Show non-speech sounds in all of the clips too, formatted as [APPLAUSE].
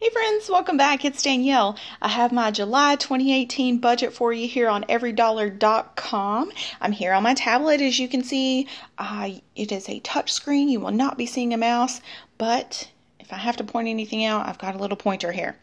Hey friends, welcome back. It's Danielle. I have my July 2018 budget for you here on everydollar.com. I'm here on my tablet. As you can see, uh, it is a touch screen. You will not be seeing a mouse, but if I have to point anything out, I've got a little pointer here.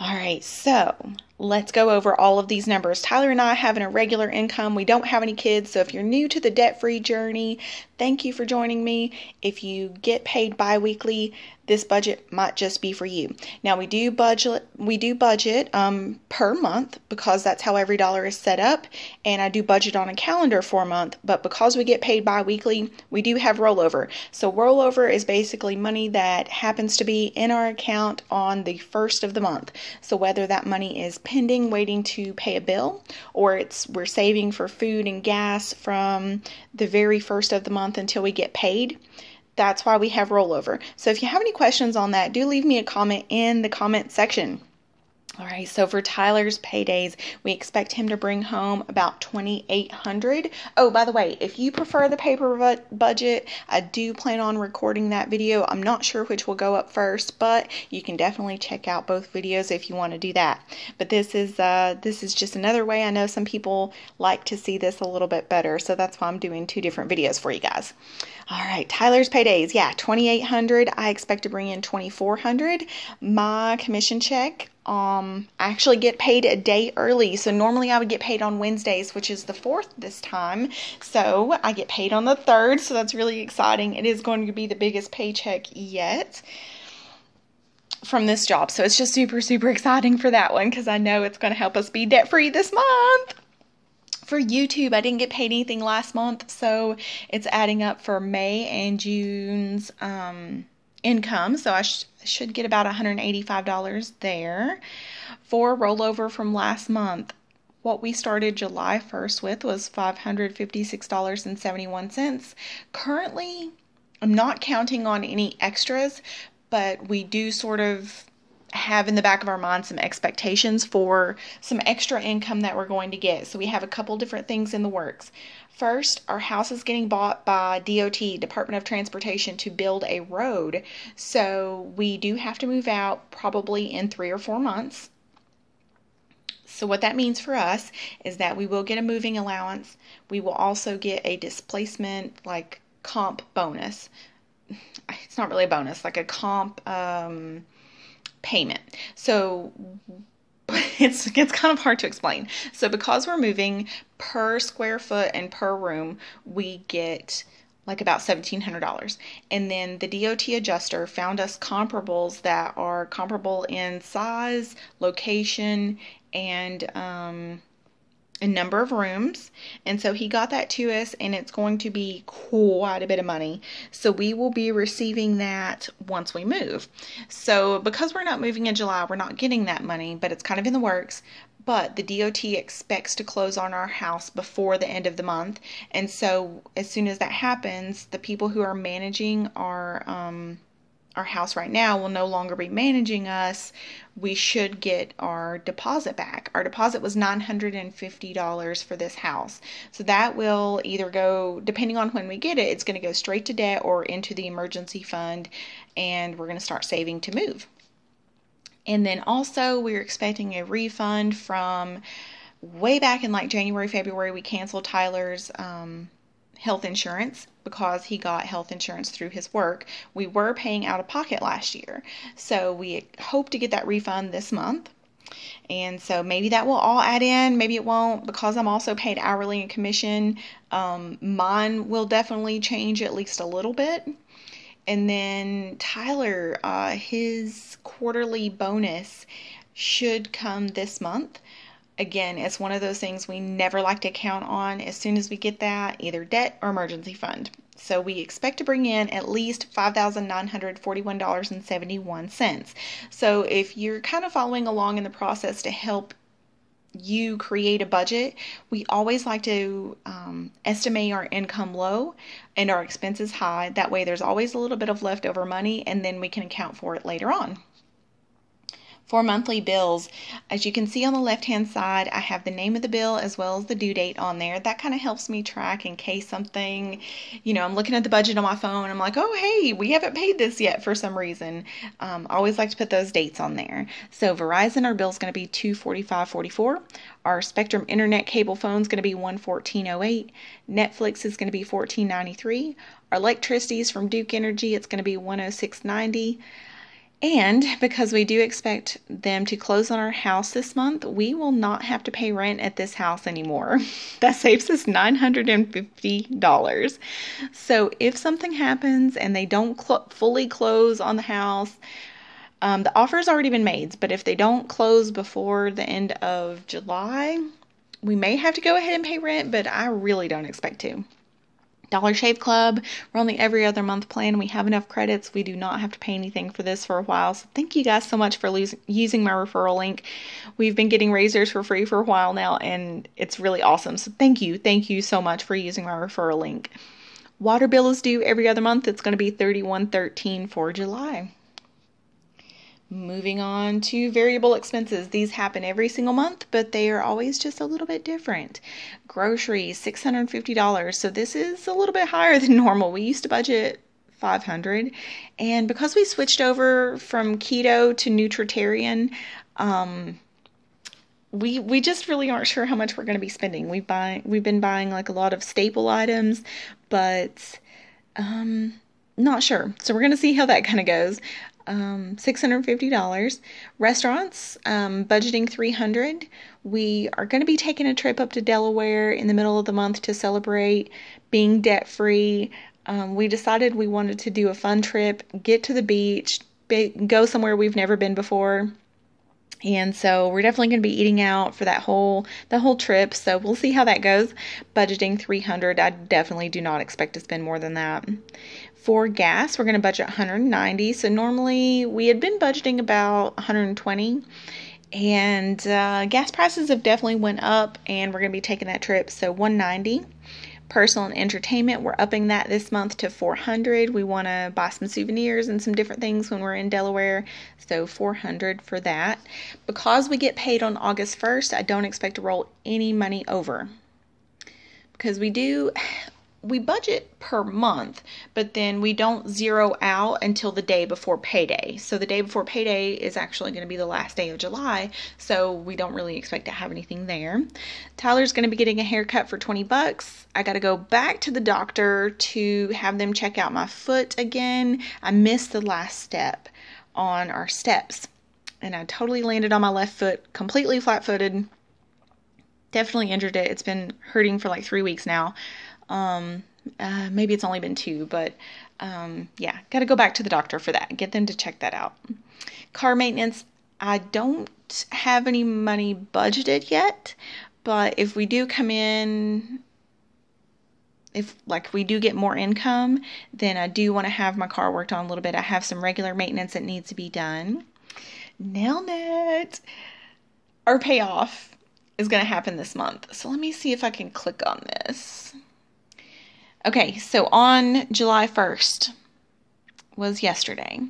All right, so let's go over all of these numbers. Tyler and I have an irregular income. We don't have any kids, so if you're new to the debt free journey, thank you for joining me. If you get paid bi weekly, this budget might just be for you. Now we do budget we do budget um, per month because that's how every dollar is set up, and I do budget on a calendar for a month. But because we get paid bi-weekly, we do have rollover. So rollover is basically money that happens to be in our account on the first of the month. So whether that money is pending waiting to pay a bill or it's we're saving for food and gas from the very first of the month until we get paid that's why we have rollover. So if you have any questions on that, do leave me a comment in the comment section. All right, so for Tyler's paydays, we expect him to bring home about 2800 Oh, by the way, if you prefer the paper bu- budget, I do plan on recording that video. I'm not sure which will go up first, but you can definitely check out both videos if you want to do that. But this is uh, this is just another way. I know some people like to see this a little bit better, so that's why I'm doing two different videos for you guys. All right, Tyler's paydays. Yeah, 2800 I expect to bring in 2400 My commission check um, I actually get paid a day early. So normally I would get paid on Wednesdays, which is the 4th this time. So I get paid on the 3rd. So that's really exciting. It is going to be the biggest paycheck yet from this job. So it's just super, super exciting for that one because I know it's going to help us be debt free this month. For YouTube, I didn't get paid anything last month, so it's adding up for May and June's um, income, so I sh- should get about $185 there. For rollover from last month, what we started July 1st with was $556.71. Currently, I'm not counting on any extras, but we do sort of have in the back of our mind some expectations for some extra income that we're going to get. So we have a couple different things in the works. First, our house is getting bought by DOT, Department of Transportation, to build a road. So we do have to move out probably in three or four months. So, what that means for us is that we will get a moving allowance. We will also get a displacement, like comp bonus. It's not really a bonus, like a comp um, payment. So, [LAUGHS] it's it's kind of hard to explain. So because we're moving per square foot and per room, we get like about $1700 and then the DOT adjuster found us comparables that are comparable in size location and um, a number of rooms. And so he got that to us, and it's going to be quite a bit of money. So we will be receiving that once we move. So because we're not moving in July, we're not getting that money, but it's kind of in the works. But the DOT expects to close on our house before the end of the month. And so as soon as that happens, the people who are managing our um, our house right now will no longer be managing us, we should get our deposit back. Our deposit was $950 for this house. So that will either go, depending on when we get it, it's going to go straight to debt or into the emergency fund, and we're going to start saving to move. And then also, we're expecting a refund from way back in like January, February. We canceled Tyler's um, health insurance because he got health insurance through his work. We were paying out of pocket last year. So we hope to get that refund this month. And so maybe that will all add in, maybe it won't because I'm also paid hourly and commission. Um, mine will definitely change at least a little bit. And then Tyler, uh, his quarterly bonus should come this month again, it's one of those things we never like to count on. As soon as we get that, either debt or emergency fund. So we expect to bring in at least $5,941.71. So if you're kind of following along in the process to help you create a budget, we always like to um, estimate our income low and our expenses high. That way, there's always a little bit of leftover money, and then we can account for it later on. For monthly bills, as you can see on the left hand side, I have the name of the bill as well as the due date on there. That kind of helps me track in case something, you know, I'm looking at the budget on my phone. I'm like, oh, hey, we haven't paid this yet for some reason. Um, I always like to put those dates on there. So Verizon, our bill is going to be 245.44. Our Spectrum Internet cable phone is going to be 114.08. Netflix is going to be 14.93. Our electricity is from Duke Energy. It's going to be 106.90. And because we do expect them to close on our house this month, we will not have to pay rent at this house anymore. [LAUGHS] that saves us $950. So if something happens and they don't cl- fully close on the house, um, the offer's already been made, but if they don't close before the end of July, we may have to go ahead and pay rent, but I really don't expect to. Dollar Shave Club. We're on the every other month plan. We have enough credits. We do not have to pay anything for this for a while. So thank you guys so much for using my referral link. We've been getting razors for free for a while now, and it's really awesome. So thank you, thank you so much for using my referral link. Water bill is due every other month. It's going to be 3113 for July. Moving on to variable expenses. These happen every single month, but they are always just a little bit different. Groceries, $650. So this is a little bit higher [LAUGHS] than normal. We used to budget 500 and because we switched over from keto to nutritarian, um, we we just really aren't sure how much we're going to be spending. We buy we've been buying like a lot of staple items, but um not sure. So we're going to see how that kind of goes um, $650. Restaurants, um, budgeting 300 We are going to be taking a trip up to Delaware in the middle of the month to celebrate being debt free. Um, we decided we wanted to do a fun trip, get to the beach, be, go somewhere we've never been before. And so we're definitely going to be eating out for that whole the whole trip. So we'll see how that goes. Budgeting 300. I definitely do not expect to spend more than that. For gas, we're going to budget 190. So normally we had been budgeting about 120 and uh, gas prices have definitely went up and we're going to be taking that trip. So 190 personal and entertainment we're upping that this month to 400 we want to buy some souvenirs and some different things when we're in delaware. So 400 for that. Because we get paid on august 1st i don't expect to roll any money over. Because we do we budget per month, but then we don't zero out until the day before payday. So the day before payday is actually going to be the last day of July, so we don't really expect to have anything there. Tyler's going to be getting a haircut for 20 bucks. I got to go back to the doctor to have them check out my foot again. I missed the last step on our steps. And I totally landed on my left foot, completely flat footed. Definitely injured it. It's been hurting for like three weeks now. Um, uh, maybe it's only been two, but um, yeah, got to go back to the doctor for that. Get them to check that out. Car maintenance, I don't have any money budgeted yet, but if we do come in, if like we do get more income, then I do want to have my car worked on a little bit. I have some regular maintenance that needs to be done. Nelnet, our payoff is going to happen this month. So let me see if I can click on this. Okay, so on July 1st was yesterday.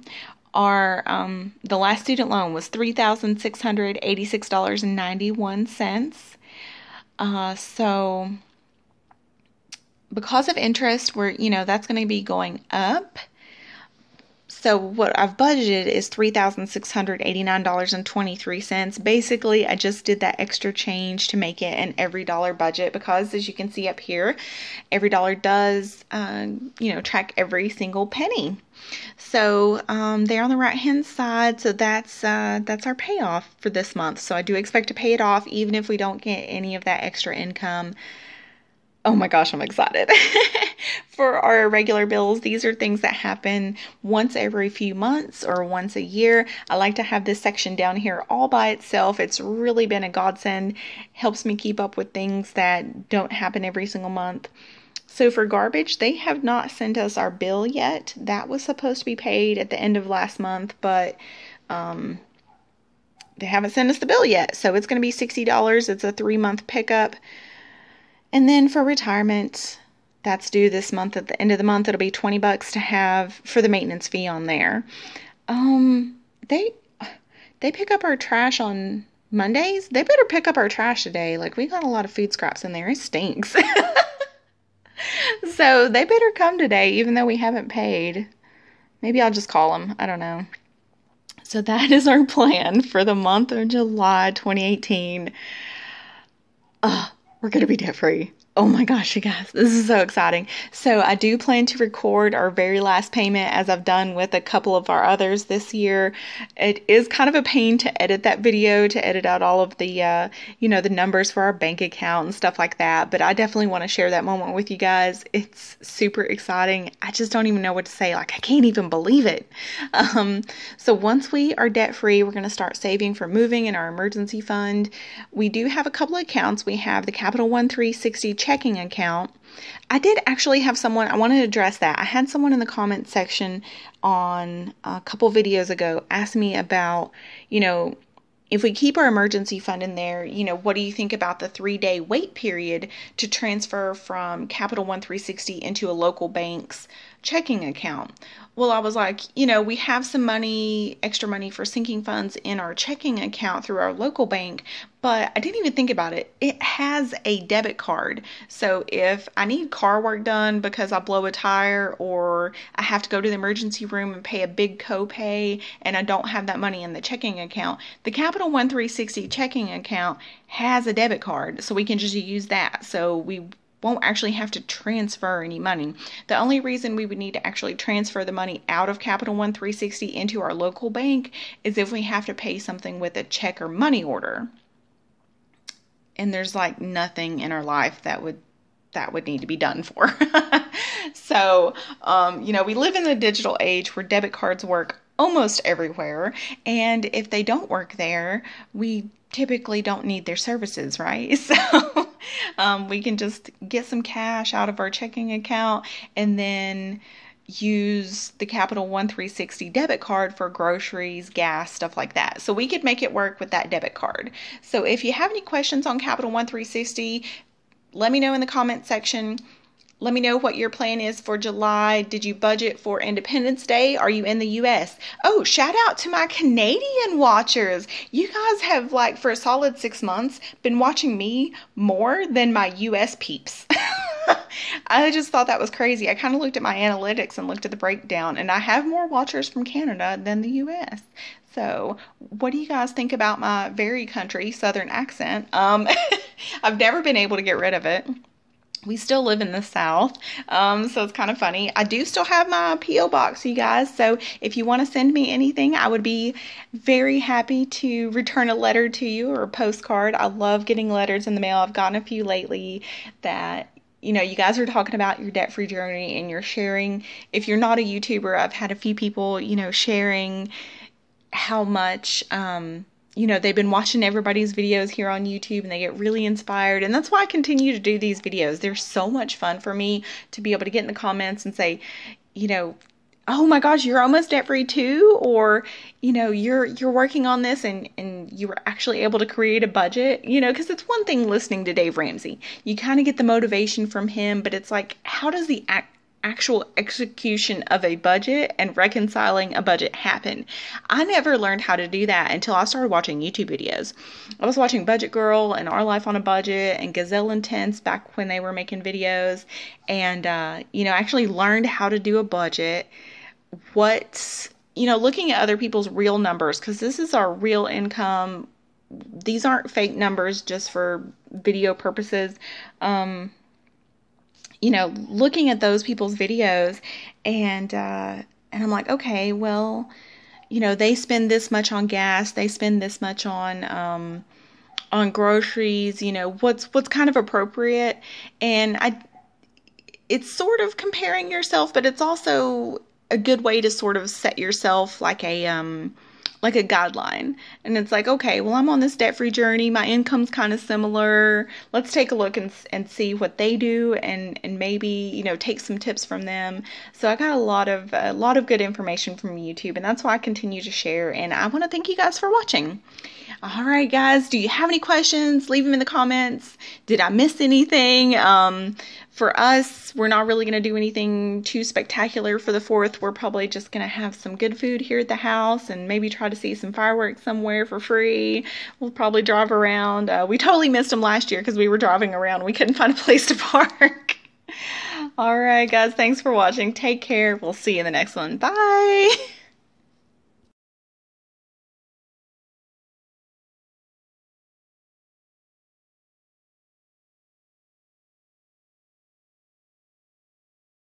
Our um, the last student loan was three thousand six hundred eighty six dollars and ninety one cents. Uh, so because of interest, we're you know that's going to be going up. So what I've budgeted is $3,689.23. Basically, I just did that extra change to make it an every dollar budget because as you can see up here, every dollar does, uh, you know, track every single penny. So um, there on the right hand side, so that's uh, that's our payoff for this month. So I do expect to pay it off even if we don't get any of that extra income oh my gosh, I'm excited. [LAUGHS] For our regular bills, these are things that happen once every few months or once a year. I like to have this section down here all by itself. It's really been a godsend. Helps me keep up with things that don't happen every single month. So for garbage, they have not sent us our bill yet. That was supposed to be paid at the end of last month, but um, they haven't sent us the bill yet. So it's going to be $60. It's a three month pickup. And then for retirement, that's due this month. At the end of the month, it'll be 20 bucks to have for the maintenance fee on there. Um, they they pick up our trash on Mondays. They better pick up our trash today. Like we got a lot of food scraps in there. It stinks. [LAUGHS] so they better come today, even though we haven't paid. Maybe I'll just call them. I don't know. So that [LAUGHS] is our plan for the month of July 2018. Uh, we're going to be debt free. Oh my gosh, you guys, this is so exciting. So, I do plan to record our very last payment as I've done with a couple of our others this year. It is kind of a pain to edit that video, to edit out all of the, uh, you know, the numbers for our bank account and stuff like that. But I definitely want to share that moment with you guys. It's super exciting. I just don't even know what to say. Like, I can't even believe it. [LAUGHS] Um, so, once we are debt free, we're going to start saving for moving in our emergency fund. We do have a couple of accounts. We have the Capital One 360 checking account. I did actually have someone, I wanted to address that. I had someone in the comment section on a couple videos ago ask me about, you know, if we keep our emergency fund in there, you know, what do you think about the three day wait period to transfer from Capital One 360 into a local bank's checking account? Well, I was like, you know, we have some money, extra money for sinking funds in our checking account through our local bank, but I didn't even think about it. It has a debit card. So if I need car work done because I blow a tire or I have to go to the emergency room and pay a big copay and I don't have that money in the checking account, the Capital One 360 checking account has a debit card. So we can just use that. So we won't actually have to transfer any money. The only reason we would need to actually transfer the money out of Capital One 360 into our local bank is if we have to pay something with a check or money order. And there's like nothing in our life that would that would need to be done for. [LAUGHS] so, um, you know, we live in the digital age where debit cards work almost everywhere. And if they don't work there, we typically don't need their services, right? [LAUGHS] So um, we can just get some cash out of our checking account and then use the Capital One 360 debit card for groceries, gas, stuff like that. So we could make it work with that debit card. So if you have any questions on Capital One 360, let me know in the comment section. Let me know what your plan is for July. Did you budget for Independence Day? Are you in the US? Oh, shout out to my Canadian watchers. You guys have, like, for a solid six months, been watching me more than my US peeps. [LAUGHS] I just thought that was crazy. I kind of looked at my analytics and looked at the breakdown, and I have more watchers from Canada than the US. So, what do you guys think about my very country southern accent? Um, [LAUGHS] I've never been able to get rid of it we still live in the South, um, so it's kind of funny. I do still have my P.O. box, you guys. So if you want to send me anything, I would be very happy to return a letter to you or a postcard. I love getting letters in the mail. I've gotten a few lately that you know, you guys are talking about your debt free journey and you're sharing. If you're not a YouTuber, I've had a few people, you know, sharing how much. Um, you know, they've been watching everybody's videos here on YouTube and they get really inspired. And that's why I continue to do these videos. They're so much fun for me to be able to get in the comments and say, you know, oh my gosh, you're almost debt free too, or you know, you're you're working on this and and you were actually able to create a budget, you know, because it's one thing listening to Dave Ramsey. You kind of get the motivation from him, but it's like, how does the act actual execution of a budget and reconciling a budget happen. I never learned how to do that until I started watching YouTube videos. I was watching Budget Girl and Our Life on a Budget and Gazelle Intense back when they were making videos, and uh, you know, actually learned how to do a budget. What you know, looking at other people's real numbers because this is our real income. These aren't fake numbers just for video purposes. Um, you know, looking at those people's videos and uh, and I'm like, okay, well, you know, they spend this much on gas, they spend this much on um, on groceries, you know, what's what's kind of appropriate, and I, it's sort of comparing yourself, but it's also a good way to sort of set yourself like a um like a guideline. And it's like, okay, well, I'm on this debt free journey. My income's kind of similar. Let's take a look and, and see what they do and, and maybe, you know, take some tips from them. So I got a lot of, a lot of good information from YouTube and that's why I continue to share. And I want to thank you guys for watching. All right, guys, do you have any questions? Leave them in the comments. Did I miss anything? Um, for us, we're not really going to do anything too spectacular for the 4th. We're probably just going to have some good food here at the house and maybe try to see some fireworks somewhere for free. We'll probably drive around. Uh, we totally missed them last year because we were driving around. We couldn't [LAUGHS] find a place to park. [LAUGHS] All right, guys, thanks for watching. Take care. We'll see you in the next one. Bye. [LAUGHS]